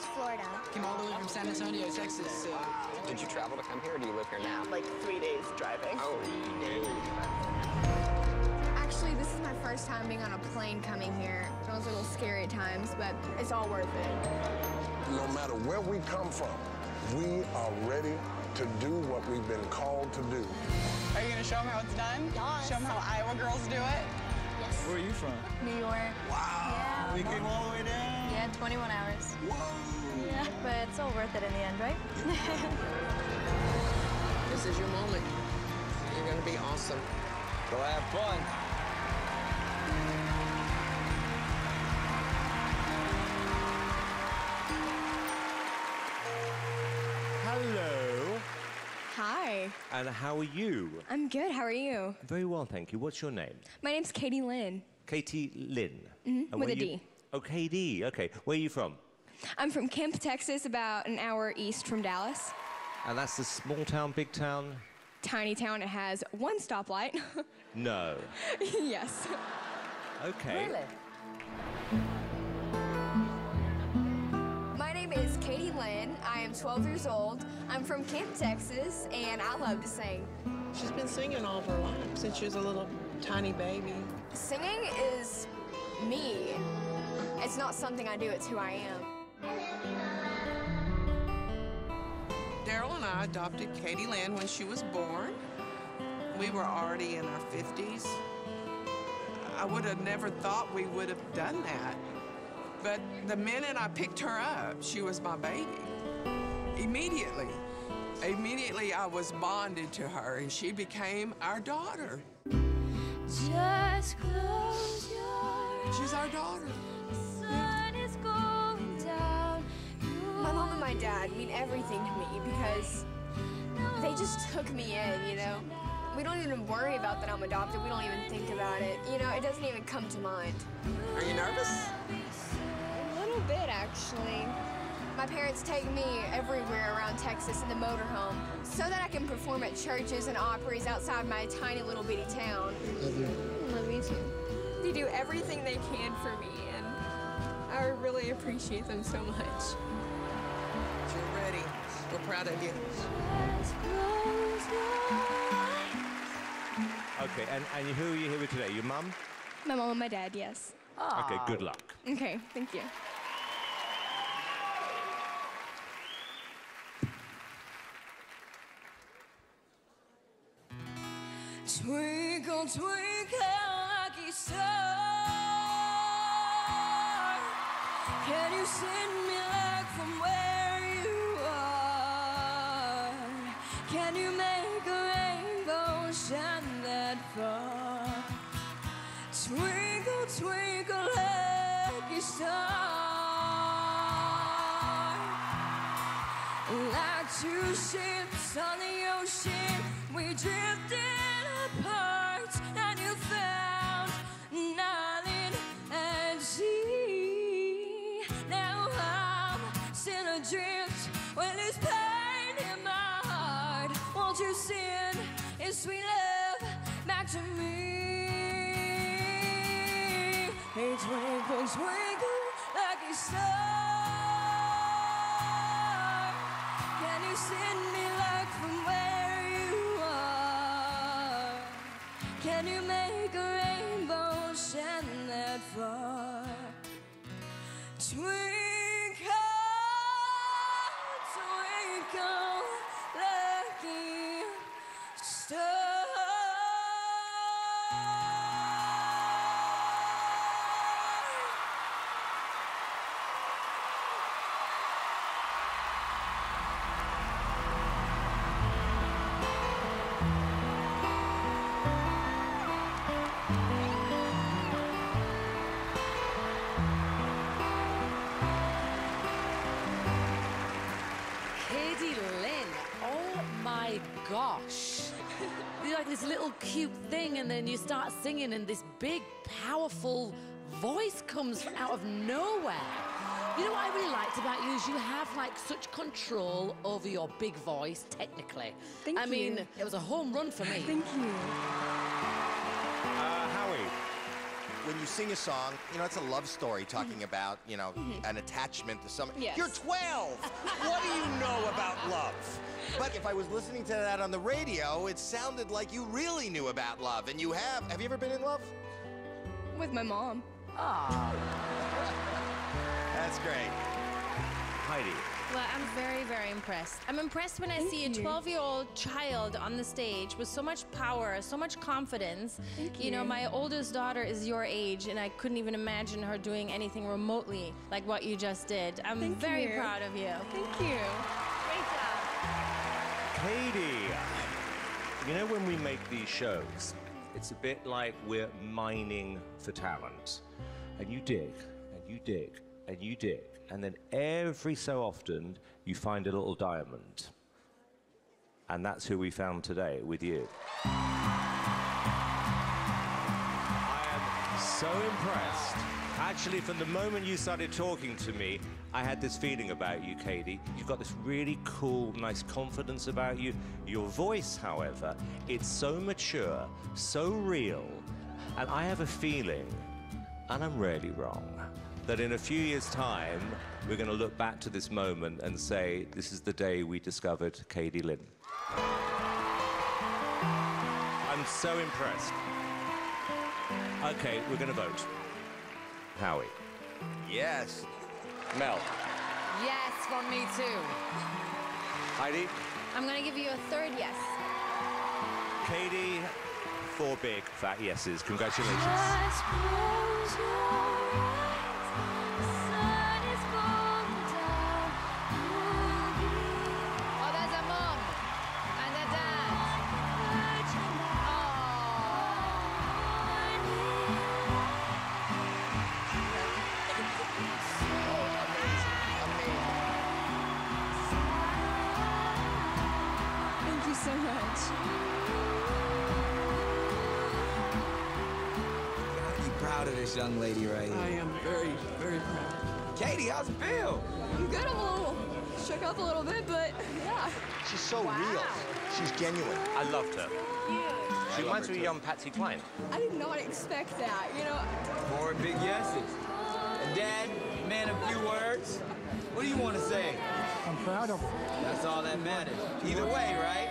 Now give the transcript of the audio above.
Beach, Florida. Came all the way from San Antonio, Texas. Uh, Did you travel to come here, or do you live here now? Like three days driving. Oh, Actually, this is my first time being on a plane coming here. It was a little scary at times, but it's all worth it. No matter where we come from, we are ready to do what we've been called to do. Are you gonna show them how it's done? Yes. Show them how Iowa girls do it? Yes. where are you from? New York. Wow. Yeah. We came all the way down. Yeah, 21 hours. Whoa! Yeah, but it's all worth it in the end, right? this is your moment. You're gonna be awesome. Go have fun. And how are you? I'm good. How are you? Very well, thank you. What's your name? My name's Kadie Lynn. Kadie Lynn. Mhm, with where a you- D. Oh, KD. Okay. Where are you from? I'm from Kemp, Texas, about an hour east from Dallas. And that's the small town, big town? Tiny town. It has one stoplight. No. yes. Okay. My Kadie Lynn. I am 12 years old. I'm from Kemp, Texas, and I love to sing. She's been singing all of her life since she was a little tiny baby. Singing is me. It's not something I do, it's who I am. Daryl and I adopted Kadie Lynn when she was born. We were already in our 50s. I would have never thought we would have done that. But the minute I picked her up, she was my baby. Immediately. Immediately, I was bonded to her, and she became our daughter. Just close your eyes. She's our daughter. Sun is going down. My mom and my dad mean everything to me because they just took me in, you know? We don't even worry about that I'm adopted. We don't even think about it. You know, it doesn't even come to mind. Are you nervous? A little bit, actually. My parents take me everywhere around Texas in the motorhome so that I can perform at churches and operas outside my tiny little bitty town. Love you. Love you too. They do everything they can for me, and I really appreciate them so much. You're ready. We're proud of you. Just close your eyes. Okay. And, and who are you here with today? Your mum? My mom and my dad, yes. Okay, good luck. Okay, thank you. Twinkle, twinkle, lucky star. Can you send me from where you are? Can you make a rainbow shine that far? Twinkle, twinkle, lucky star. Like two ships on the ocean, we drifted apart, and you found nothing at sea. Now I'm still adrift when there's pain in my heart. Won't you send your sweet love back to me? Hey, twinkle, twinkle, lucky star. Gosh. You're like this little cute thing, and then you start singing, and this big, powerful voice comes out of nowhere. You know what I really liked about you is you have like such control over your big voice, technically. Thank I mean, it was a home run for me. Thank you. When you sing a song, you know, it's a love story talking mm-hmm. about, you know, mm-hmm. an attachment to someone. Yes. You're 12. what do you know about love? But if I was listening to that on the radio, it sounded like you really knew about love, and you have. Have you ever been in love? With my mom. Ah. That's great. Heidi. Well, I'm very, very impressed. I'm impressed when I see a 12 year old child on the stage with so much power, so much confidence. Thank know, you. know, my oldest daughter is your age, and I couldn't even imagine her doing anything remotely like what you just did. I'm Thank very you. proud of you. Thank you. Great job. Kadie, you know when we make these shows, it's a bit like we're mining for talent. And you dig, and you dig, and you dig, and then every so often you find a little diamond. And that's who we found today with you. I am so impressed. Actually, from the moment you started talking to me, I had this feeling about you, Kadie. You've got this really cool, nice confidence about you. Your voice, however, it's so mature, so real. And I have a feeling, and I'm really wrong, that in a few years' time, we're going to look back to this moment and say, this is the day we discovered Kadie Lynn. I'm so impressed. Okay, we're going to vote. Howie. Yes. Mel. Yes, from me too. Heidi. I'm going to give you a third yes. Kadie. Four big fat yeses. Congratulations. Proud of this young lady right here. I am very, very proud. Kadie, how's it feel? I'm good. I'm a little shook up a little bit, but yeah. She's so real. She's genuine. I loved her. She reminds me of young Patsy Cline. I did not expect that. You know, Four big yeses. And Dad, man, a few words. What do you want to say? I'm proud of her. That's all that matters. Either way, right?